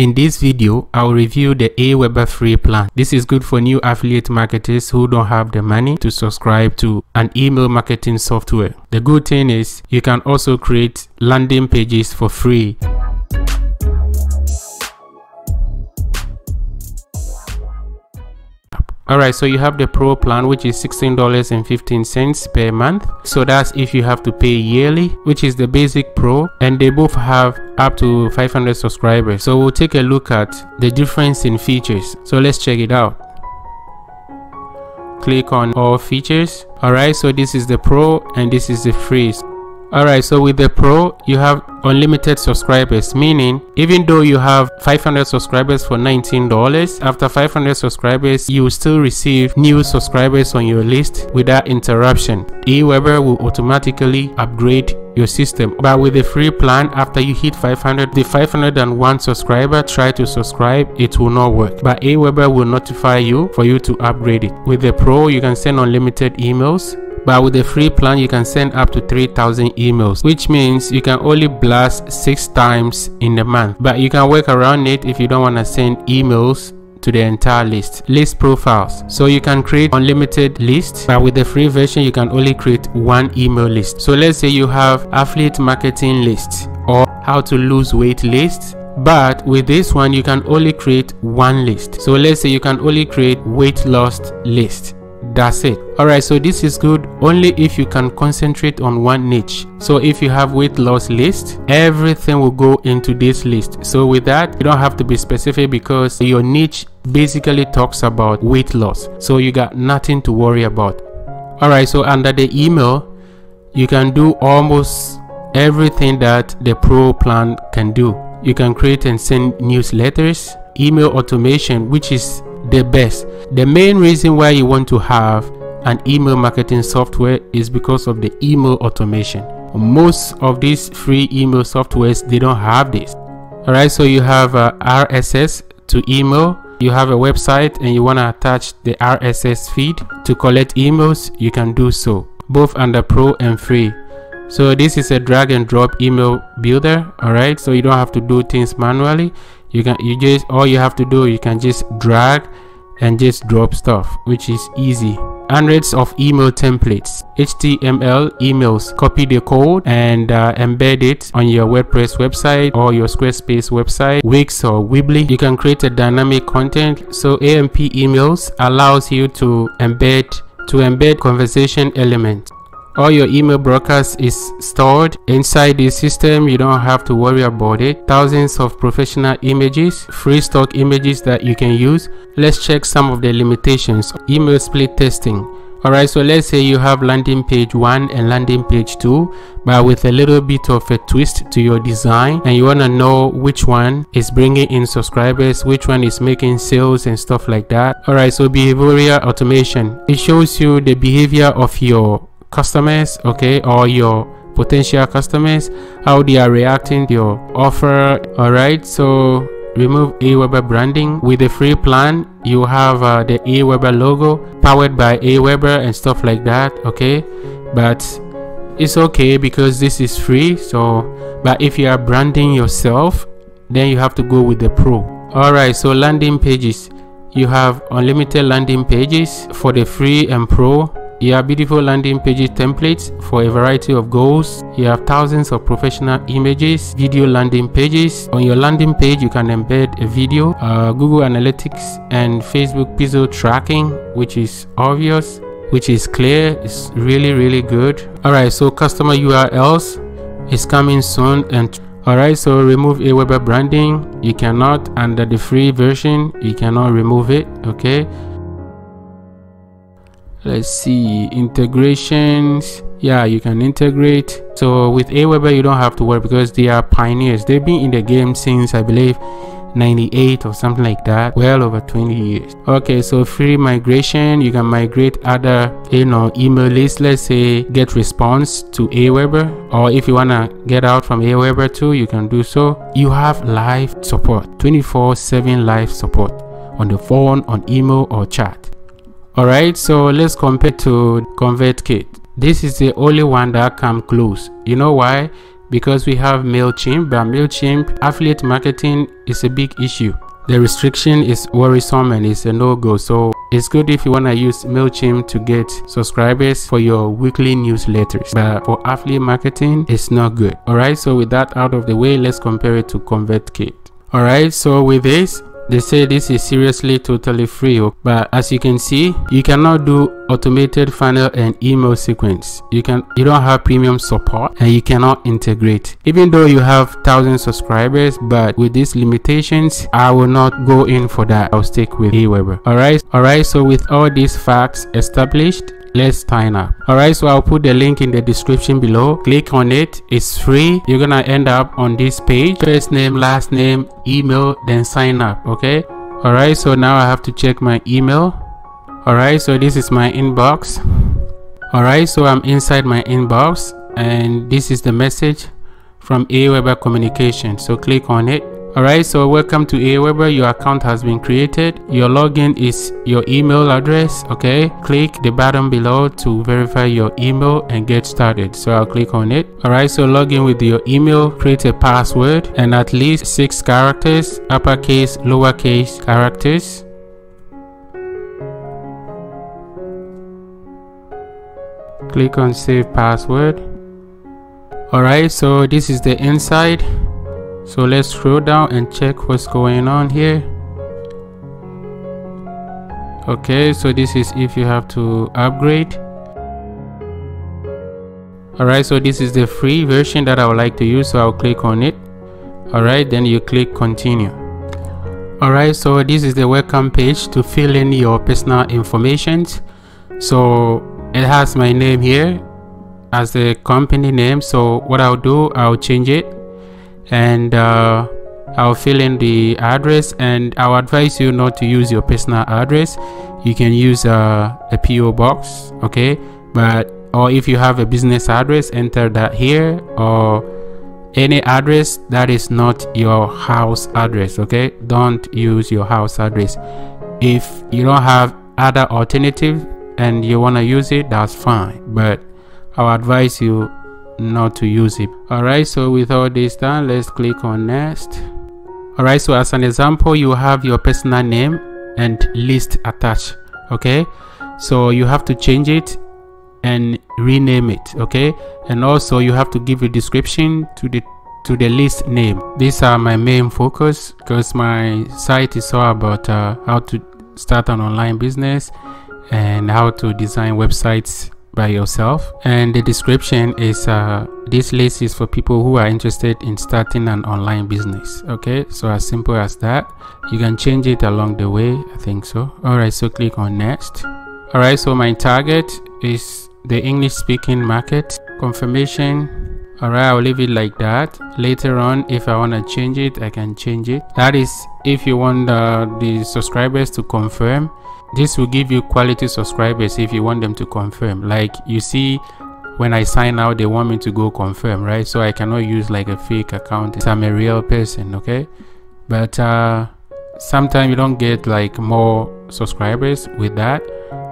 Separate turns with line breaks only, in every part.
In this video, I'll review the Aweber free plan. This is good for new affiliate marketers who don't have the money to subscribe to an email marketing software. The good thing is you can also create landing pages for free. Alright, so you have the pro plan which is $16.15 per month. So that's if you have to pay yearly, which is the basic pro, and they both have up to 500 subscribers. So we'll take a look at the difference in features. So let's check it out. Click on all features. Alright, so this is the pro and this is the free. Alright, so with the Pro, you have unlimited subscribers, meaning even though you have 500 subscribers for $19, after 500 subscribers, you will still receive new subscribers on your list without interruption. Aweber will automatically upgrade your system. But with the free plan, after you hit 500, the 501 subscriber try to subscribe, it will not work. But Aweber will notify you for you to upgrade it. With the Pro, you can send unlimited emails but with the free plan you can send up to 3000 emails which means you can only blast six times in a month. But you can work around it if you don't want to send emails to the entire list. List profiles. So you can create unlimited lists but with the free version you can only create one email list. So let's say you have affiliate marketing list or how to lose weight list but with this one you can only create one list. So let's say you can only create weight loss list that's it. All right so this is good only if you can concentrate on one niche. So if you have weight loss list everything will go into this list. So with that you don't have to be specific because your niche basically talks about weight loss. So you got nothing to worry about. All right so under the email you can do almost everything that the pro plan can do. You can create and send newsletters email automation which is the best. The main reason why you want to have an email marketing software is because of the email automation. Most of these free email softwares they don't have this. All right, so you have RSS to email. You have a website and you want to attach the RSS feed to collect emails, you can do so, both under pro and free. So this is a drag and drop email builder, all right? So you don't have to do things manually you can you just all you have to do you can just drag and just drop stuff which is easy. Hundreds of email templates html emails. Copy the code and uh, embed it on your wordpress website or your squarespace website wix or weebly. You can create a dynamic content. So amp emails allows you to embed to embed conversation elements all your email broadcast is stored inside the system. You don't have to worry about it. Thousands of professional images free stock images that you can use. Let's check some of the limitations. Email split testing. Alright so let's say you have landing page 1 and landing page 2 but with a little bit of a twist to your design and you want to know which one is bringing in subscribers which one is making sales and stuff like that. Alright so behavioral automation. It shows you the behavior of your customers okay or your potential customers how they are reacting to your offer all right so remove aweber branding. With the free plan you have uh, the aweber logo powered by aweber and stuff like that okay? But it's okay because this is free so but if you are branding yourself then you have to go with the pro. All right so landing pages. You have unlimited landing pages for the free and pro you have beautiful landing pages templates for a variety of goals. You have thousands of professional images, video landing pages. On your landing page, you can embed a video, uh, Google Analytics and Facebook pixel tracking, which is obvious, which is clear. It's really, really good. All right, so customer URLs is coming soon and Alright, so remove Aweber branding. You cannot under the free version, you cannot remove it. Okay, let's see integrations. Yeah you can integrate. So with aweber you don't have to worry because they are pioneers. They've been in the game since i believe 98 or something like that. Well over 20 years. Okay so free migration. You can migrate other you know email list let's say GetResponse to aweber. Or if you want to get out from aweber too you can do so. You have live support 24 7 live support on the phone on email or chat Alright, so let's compare to ConvertKit. This is the only one that come close. You know why? because we have MailChimp, but MailChimp affiliate marketing is a big issue. The restriction is worrisome and it's a no-go. So it's good if you want to use MailChimp to get subscribers for your weekly newsletters. But for affiliate marketing, it's not good. Alright, so with that out of the way, let's compare it to ConvertKit. Alright, so with this, they say this is seriously totally free oh, but as you can see you cannot do automated funnel and email sequence. You can you don't have premium support and you cannot integrate. Even though you have thousand subscribers but with these limitations i will not go in for that. I'll stick with aweber. All right all right so with all these facts established let's sign up. All right so i'll put the link in the description below. Click on it. It's free. You're gonna end up on this page. First name last name email then sign up okay? All right so now i have to check my email. All right so this is my inbox. All right so i'm inside my inbox and this is the message from aweber communication so click on it Alright, so welcome to Aweber. Your account has been created. Your login is your email address. Okay, click the button below to verify your email and get started. So I'll click on it. Alright, so log in with your email, create a password and at least six characters, uppercase, lowercase characters. Click on save password. Alright, so this is the inside so let's scroll down and check what's going on here. Okay so this is if you have to upgrade. Alright so this is the free version that I would like to use so I'll click on it. Alright then you click continue. Alright so this is the welcome page to fill in your personal information. So it has my name here as the company name so what I'll do I'll change it and uh, I'll fill in the address and I'll advise you not to use your personal address. You can use uh, a PO box okay? But or if you have a business address enter that here or any address that is not your house address okay? Don't use your house address. If you don't have other alternative and you want to use it that's fine. But I'll advise you not to use it. All right so with all this done let's click on next. All right so as an example you have your personal name and list attached okay? So you have to change it and rename it okay? And also you have to give a description to the to the list name. These are my main focus because my site is all about uh, how to start an online business and how to design websites by yourself. And the description is uh, this list is for people who are interested in starting an online business. Okay? So as simple as that. You can change it along the way. I think so. All right so click on next. All right so my target is the english speaking market. Confirmation. All right i'll leave it like that. Later on if i want to change it i can change it. That is if you want uh, the subscribers to confirm this will give you quality subscribers if you want them to confirm. Like you see when i sign out they want me to go confirm right? So i cannot use like a fake account. I'm a real person okay? But uh sometimes you don't get like more subscribers with that.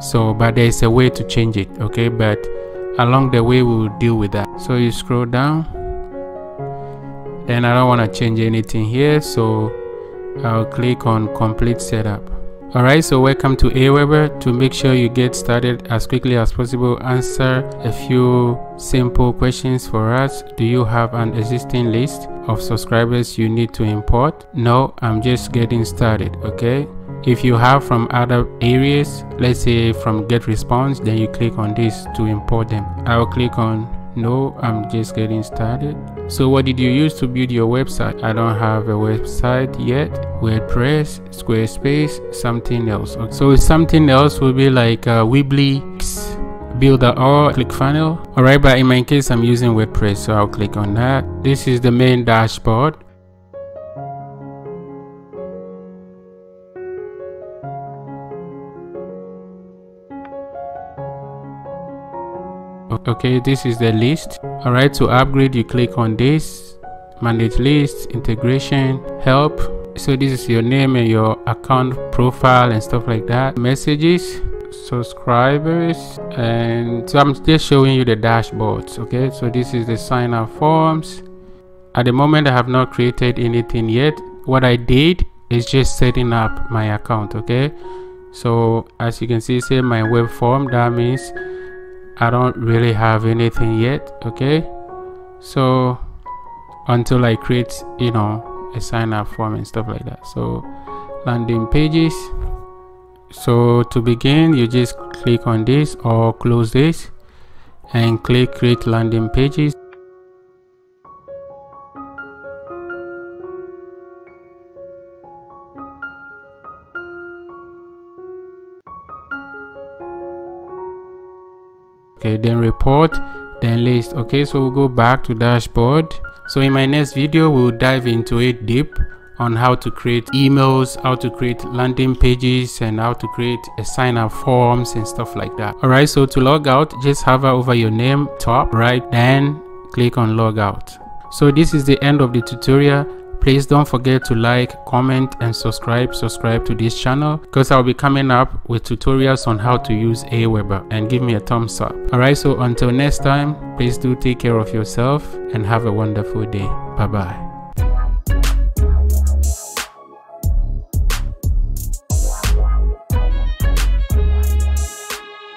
So but there's a way to change it okay? But along the way we will deal with that. So you scroll down. Then i don't want to change anything here. So i'll click on complete setup Alright, so welcome to Aweber. To make sure you get started as quickly as possible, answer a few simple questions for us. Do you have an existing list of subscribers you need to import? No, I'm just getting started, okay? If you have from other areas, let's say from GetResponse, then you click on this to import them. I'll click on no i'm just getting started. So what did you use to build your website? I don't have a website yet. Wordpress squarespace something else. So something else will be like uh, weebly builder or ClickFunnels. All right but in my case i'm using wordpress so i'll click on that. This is the main dashboard okay this is the list. All right to upgrade you click on this. Manage list integration help. So this is your name and your account profile and stuff like that. Messages subscribers and so i'm just showing you the dashboards okay? So this is the sign up forms. At the moment i have not created anything yet. What i did is just setting up my account okay? So as you can see say my web form that means i don't really have anything yet okay? So until i create you know a sign up form and stuff like that. So landing pages. So to begin you just click on this or close this and click create landing pages okay then report then list. Okay so we'll go back to dashboard. So in my next video we'll dive into it deep on how to create emails how to create landing pages and how to create a sign up forms and stuff like that. All right so to log out just hover over your name top right then click on log out. So this is the end of the tutorial please don't forget to like comment and subscribe subscribe to this channel because i'll be coming up with tutorials on how to use aweber and give me a thumbs up. All right so until next time please do take care of yourself and have a wonderful day. Bye bye